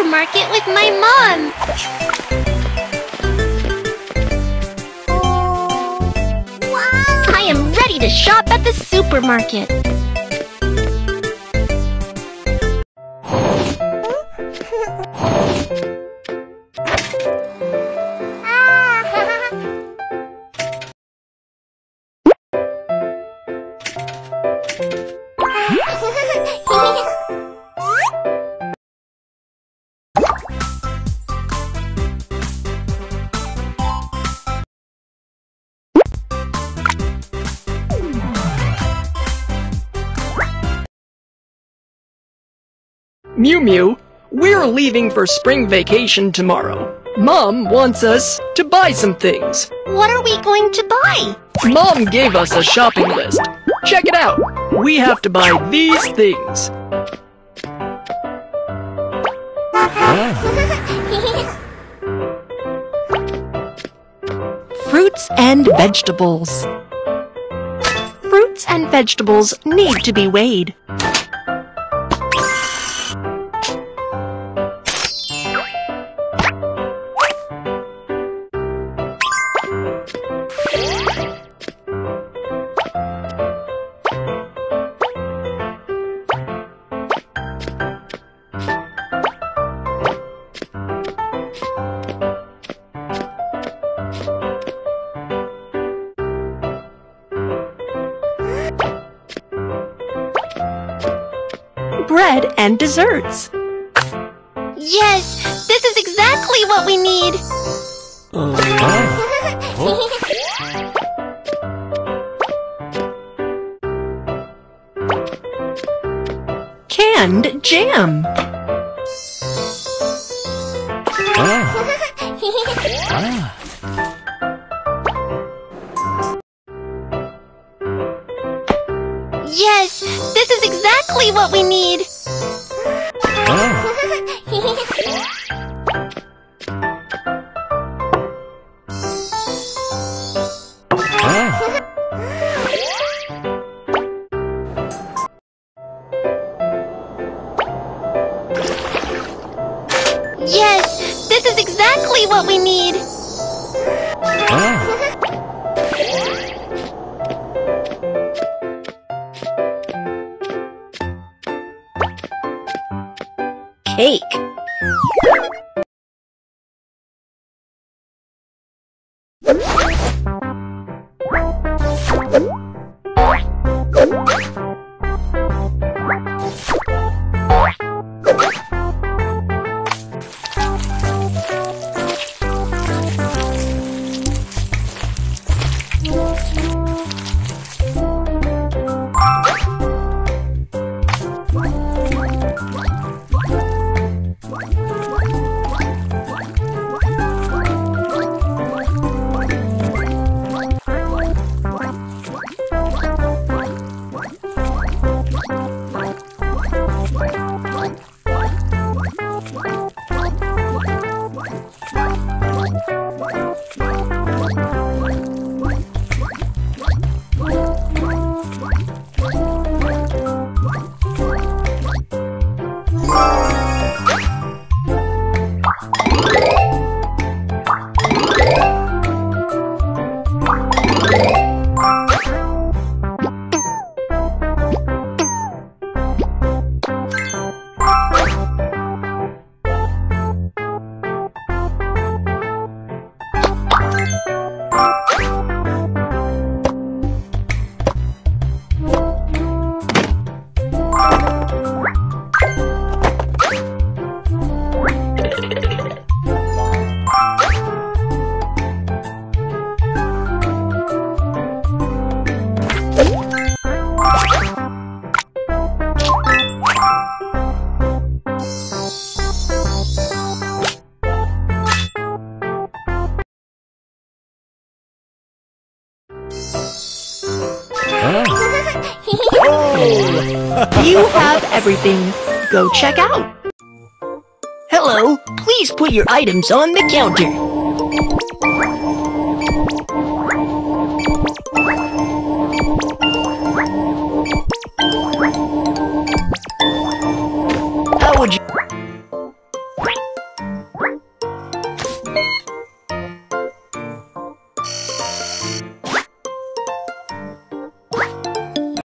supermarket with my mom. Wow! I am ready to shop at the supermarket. Miumiu, we're leaving for spring vacation tomorrow. Mom wants us to buy some things. What are we going to buy? Mom gave us a shopping list. Check it out. We have to buy these things. Fruits and vegetables. Fruits and vegetables need to be weighed. Bread and desserts. Yes, this is exactly what we need. Canned jam. Yes, ah. ah. Exactly what we need. Yes, this is exactly what we need. Cake. Wow. Oh! You have everything. Go check out. Hello, please put your items on the counter.